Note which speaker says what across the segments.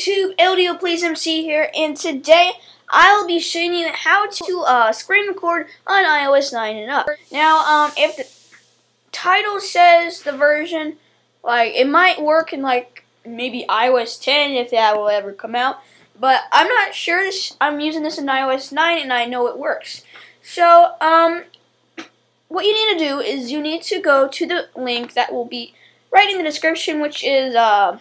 Speaker 1: YouTube? LDO Plays MC here, and today I'll be showing you how to uh, screen record on iOS 9 and up. Now, um, if the title says the version, like, it might work in, like, maybe iOS 10 if that will ever come out, but I'm not sure this, I'm using this in iOS 9 and I know it works. So, um, what you need to do is you need to go to the link that will be right in the description, which is, uh,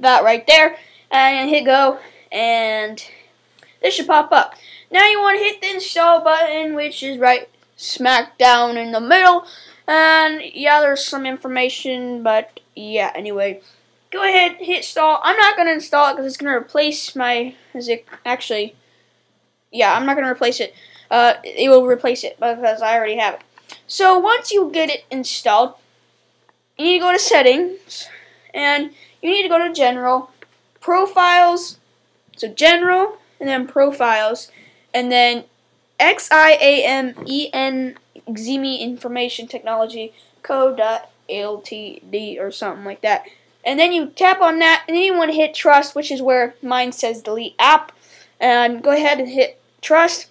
Speaker 1: that right there and hit go and this should pop up. Now you want to hit the install button which is right smack down in the middle and yeah there's some information but yeah anyway go ahead hit install. I'm not going to install it because it's going to replace my is it actually yeah I'm not going to replace it. Uh, it will replace it because I already have it. So once you get it installed you need to go to settings and you need to go to general, profiles, so general, and then profiles, and then X-I-A-M-E-N XIMI Information Technology co.ltd or something like that. And then you tap on that, and then you want to hit trust, which is where mine says delete app. And go ahead and hit trust,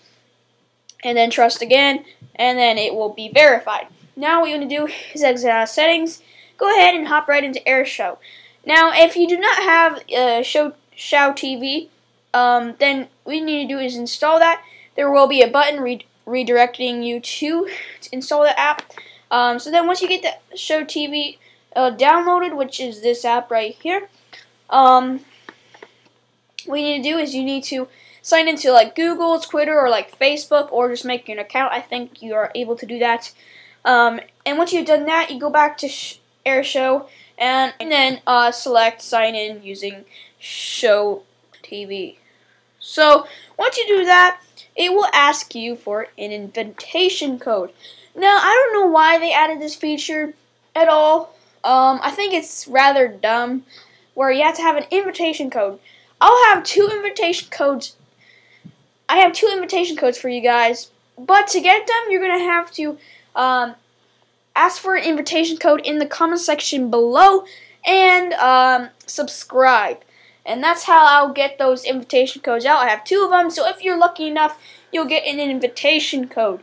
Speaker 1: and then trust again, and then it will be verified. Now what you want to do is exit out of settings, go ahead and hop right into AirShou. Now, if you do not have uh, Shou Shou TV, um, then what you need to do is install that. There will be a button re redirecting you to, install the app. Um, so then once you get the Shou TV uh, downloaded, which is this app right here, um, what you need to do is you need to sign into like Google, Twitter, or like Facebook, or just make an account. I think you are able to do that. Um, and once you've done that, you go back to AirShou and, then uh, select sign in using Shou TV. So once you do that, it will ask you for an invitation code. Now I don't know why they added this feature at all. Um, I think it's rather dumb where you have to have an invitation code. I'll have two invitation codes. I have two invitation codes for you guys, but to get them, you're gonna have to um, ask for an invitation code in the comment section below and um, subscribe. And that's how I'll get those invitation codes out. I have two of them, so if you're lucky enough, you'll get an invitation code.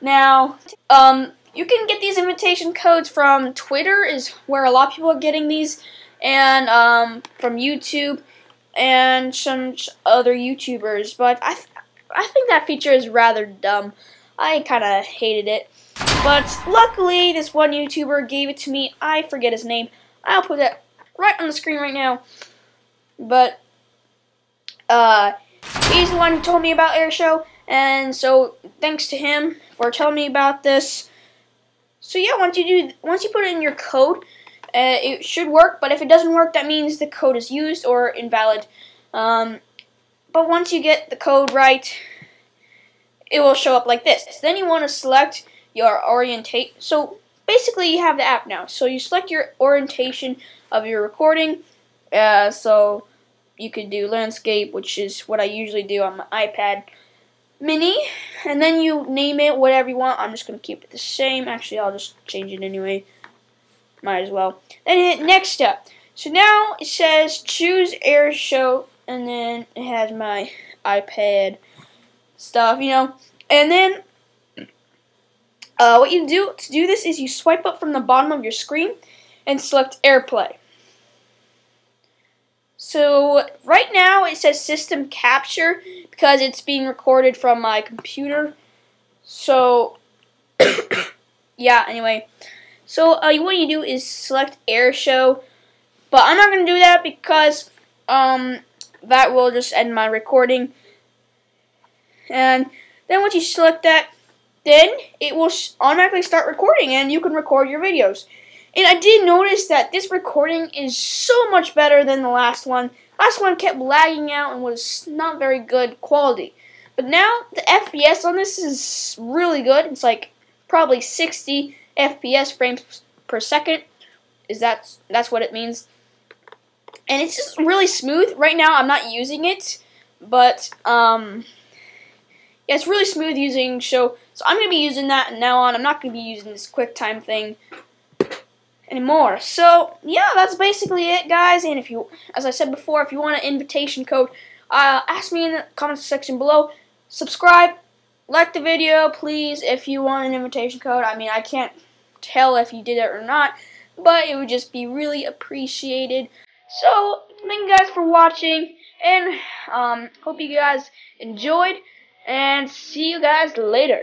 Speaker 1: Now, um, you can get these invitation codes from Twitter, is where a lot of people are getting these, and um, from YouTube and some other YouTubers. But I, th I think that feature is rather dumb. I kind of hated it. But luckily, this one YouTuber gave it to me. I forget his name. I'll put that right on the screen right now. But, uh, he's the one who told me about AirShou. And so, thanks to him for telling me about this. So yeah, once you do, once you put in your code, uh, it should work. But if it doesn't work, that means the code is used or invalid. Um, but once you get the code right, it will show up like this. Then you want to select your orientate. So basically, you have the app now. So you select your orientation of your recording. Uh, so you could do landscape, which is what I usually do on my iPad mini. And then you name it whatever you want. I'm just to keep it the same. Actually, I'll just change it anyway. Might as well. Then hit next step. So now it says choose AirShou. And then it has my iPad stuff, you know. And then uh, what you do to do this is you swipe up from the bottom of your screen and select AirPlay. So right now it says system capture because it's being recorded from my computer. So yeah, anyway. So uh, what you do is select AirShou, but I'm not going to do that because um, that will just end my recording. And then once you select that, then it will automatically start recording and you can record your videos. And I did notice that this recording is so much better than the last one. Last one kept lagging out and was not very good quality. But now the FPS on this is really good. It's like probably 60 FPS frames per second. Is that that's what it means? And it's just really smooth. Right now I'm not using it, but um yeah, it's really smooth using show. So I'm going to be using that now on. I'm not going to be using this QuickTime thing. anymore. So yeah, that's basically it, guys. And if you, as I said before, if you want an invitation code, uh, ask me in the comments section below. Subscribe, like the video, please. If you want an invitation code, I mean, I can't tell if you did it or not, but it would just be really appreciated. So thank you guys for watching, and um, hope you guys enjoyed, and see you guys later.